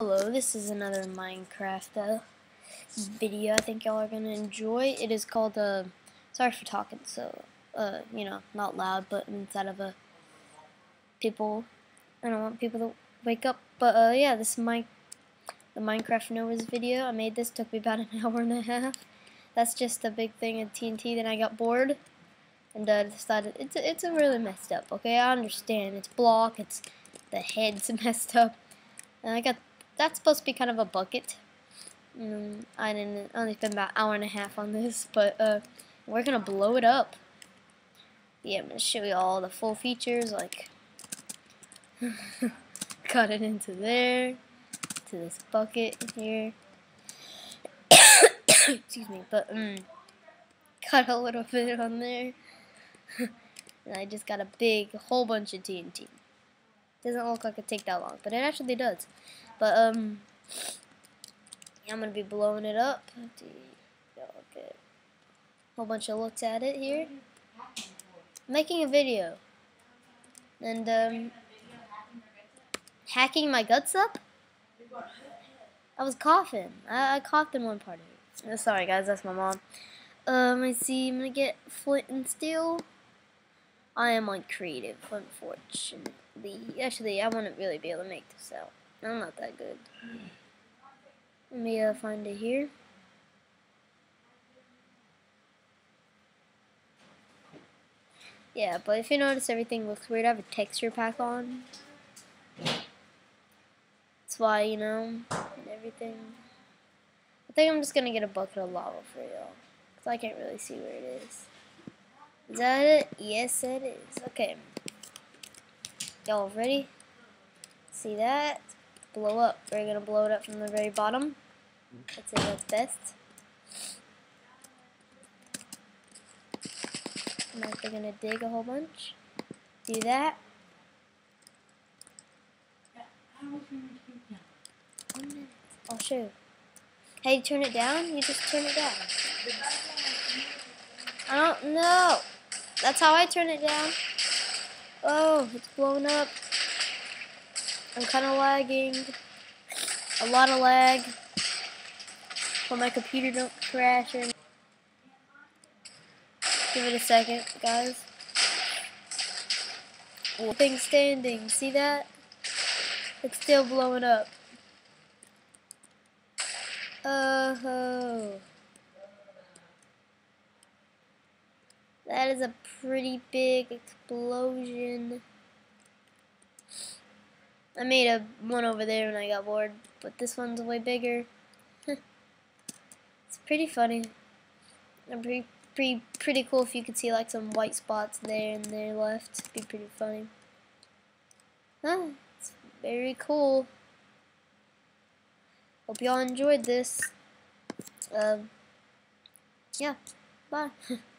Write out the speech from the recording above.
Hello, this is another Minecraft uh, video I think y'all are going to enjoy. It is called, uh, sorry for talking so, uh, you know, not loud, but instead of a people, I don't want people to wake up, but, uh, yeah, this is my, the Minecraftknowers video. I made this, took me about an hour and a half. That's just a big thing of TNT, then I got bored, and uh, decided, it's, it's a really messed up, okay, I understand, it's block, it's, the head's messed up, and I got that's supposed to be kind of a bucket. Mm, I didn't only spend about an hour and a half on this, but uh, we're gonna blow it up. Yeah, I'm gonna show you all the full features, like cut it into there, to this bucket here. Excuse me, but um, cut a little bit on there. and I just got a big whole bunch of TNT. Doesn't look like it take that long, but it actually does. But um, I'm gonna be blowing it up. A whole bunch of looks at it here. Making a video and um, hacking my guts up. I was coughing. I, I coughed in one part of it. Oh, sorry guys, that's my mom. Um, I see. I'm gonna get flint and steel. I am like creative, unfortunately. Actually, I wouldn't really be able to make this out. I'm not that good. Let me uh, find it here. Yeah, but if you notice everything looks weird, I have a texture pack on. That's why, you know, and everything. I think I'm just going to get a bucket of lava for y'all. Because I can't really see where it is. Is that it? Yes, it is. Okay. Y'all ready? See that? Blow up. We're to blow it up from the very bottom. Let's say that's best. Now we're to dig a whole bunch. Do that. I'll show you. How you turn it down? You just turn it down. I don't know. That's how I turn it down. Oh, it's blown up. I'm kind of lagging. A lot of lag. Hope my computer don't crash or Give it a second, guys. Thing standing. See that? It's still blowing up. Oh. That is a pretty big explosion. I made a one over there when I got bored, but this one's way bigger. it's pretty funny. And pretty, pretty, pretty cool if you could see like some white spots there and there left. It'd be pretty funny. Oh, it's very cool. Hope y'all enjoyed this. Um, yeah, bye.